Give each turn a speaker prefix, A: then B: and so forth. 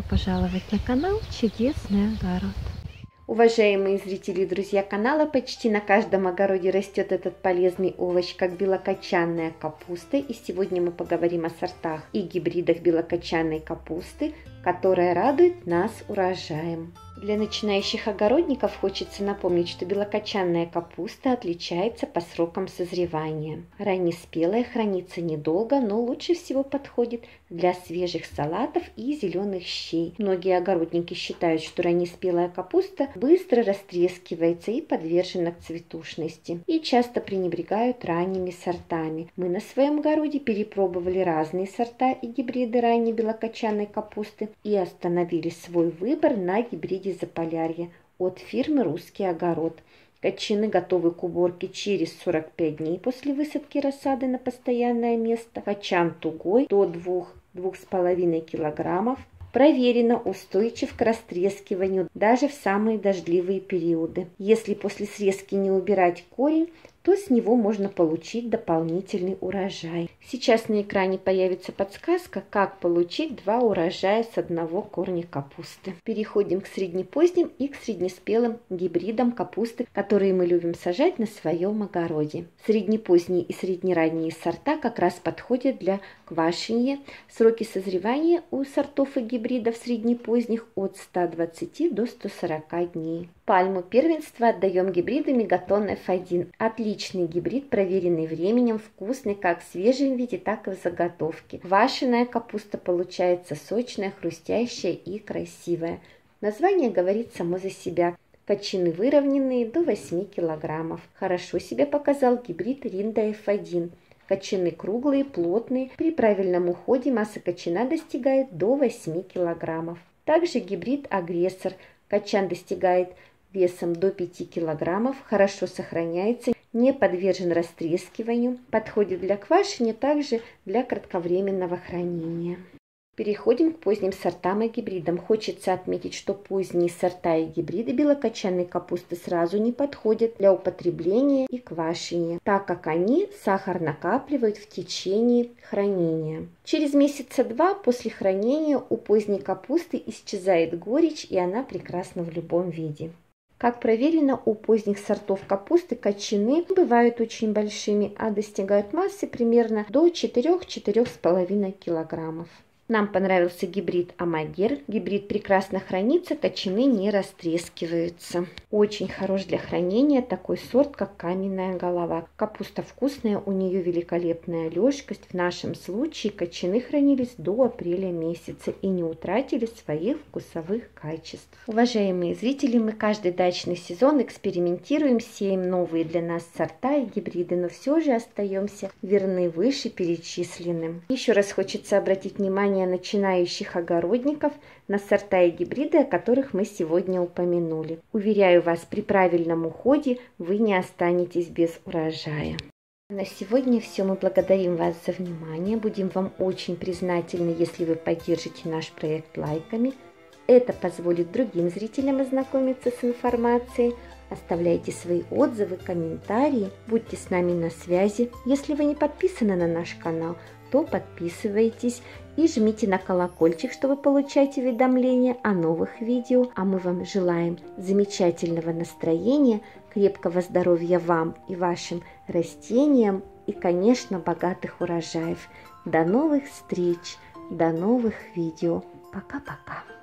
A: Добро пожаловать на канал Чудесный огород.
B: Уважаемые зрители и друзья канала, почти на каждом огороде растет этот полезный овощ, как белокочанная капуста. И сегодня мы поговорим о сортах и гибридах белокочанной капусты, которая радует нас урожаем. Для начинающих огородников хочется напомнить, что белокочанная капуста отличается по срокам созревания. Раннеспелая хранится недолго, но лучше всего подходит для свежих салатов и зеленых щей. Многие огородники считают, что раннеспелая капуста быстро растрескивается и подвержена к цветушности, и часто пренебрегают ранними сортами. Мы на своем огороде перепробовали разные сорта и гибриды ранней белокочанной капусты и остановили свой выбор на гибриде из Заполярья от фирмы «Русский огород». Кочаны готовы к уборке через 45 дней после высадки рассады на постоянное место. Кочан тугой до 2-2,5 килограммов. Проверено устойчив к растрескиванию даже в самые дождливые периоды. Если после срезки не убирать корень, то с него можно получить дополнительный урожай. Сейчас на экране появится подсказка, как получить два урожая с одного корня капусты. Переходим к среднепоздним и к среднеспелым гибридам капусты, которые мы любим сажать на своем огороде. Среднепоздние и среднеранние сорта как раз подходят для квашения. Сроки созревания у сортов и гибридов среднепоздних от 120 до 140 дней. Пальму первенства отдаем гибриду Мегатон F1. Отличный гибрид, проверенный временем, вкусный как в свежем виде, так и в заготовке. Квашеная капуста получается сочная, хрустящая и красивая. Название говорит само за себя. Кочаны выровненные до 8 килограммов. Хорошо себя показал гибрид Ринда F1. Кочаны круглые, плотные. При правильном уходе масса кочана достигает до 8 килограммов. Также гибрид Агрессор. Кочан достигает весом до 5 кг, хорошо сохраняется, не подвержен растрескиванию, подходит для квашения, также для кратковременного хранения. Переходим к поздним сортам и гибридам. Хочется отметить, что поздние сорта и гибриды белокочанной капусты сразу не подходят для употребления и квашения, так как они сахар накапливают в течение хранения. Через месяца два после хранения у поздней капусты исчезает горечь и она прекрасна в любом виде. Как проверено, у поздних сортов капусты кочаны бывают очень большими, а достигают массы примерно до 4-4,5 килограммов. Нам понравился гибрид Амагер. Гибрид прекрасно хранится, кочаны не растрескиваются. Очень хорош для хранения такой сорт, как каменная голова. Капуста вкусная, у нее великолепная лёжкость. В нашем случае кочаны хранились до апреля месяца и не утратили своих вкусовых качеств. Уважаемые зрители, мы каждый дачный сезон экспериментируем, сеем новые для нас сорта и гибриды, но все же остаемся верны выше перечисленным. Еще раз хочется обратить внимание внимание начинающих огородников на сорта и гибриды, о которых мы сегодня упомянули. Уверяю вас, при правильном уходе вы не останетесь без урожая. На сегодня все. Мы благодарим вас за внимание. Будем вам очень признательны, если вы поддержите наш проект лайками. Это позволит другим зрителям ознакомиться с информацией. Оставляйте свои отзывы, комментарии, будьте с нами на связи. Если вы не подписаны на наш канал, то подписывайтесь и жмите на колокольчик, чтобы получать уведомления о новых видео. А мы вам желаем замечательного настроения, крепкого здоровья вам и вашим растениям и, конечно, богатых урожаев. До новых встреч, до новых видео. Пока-пока.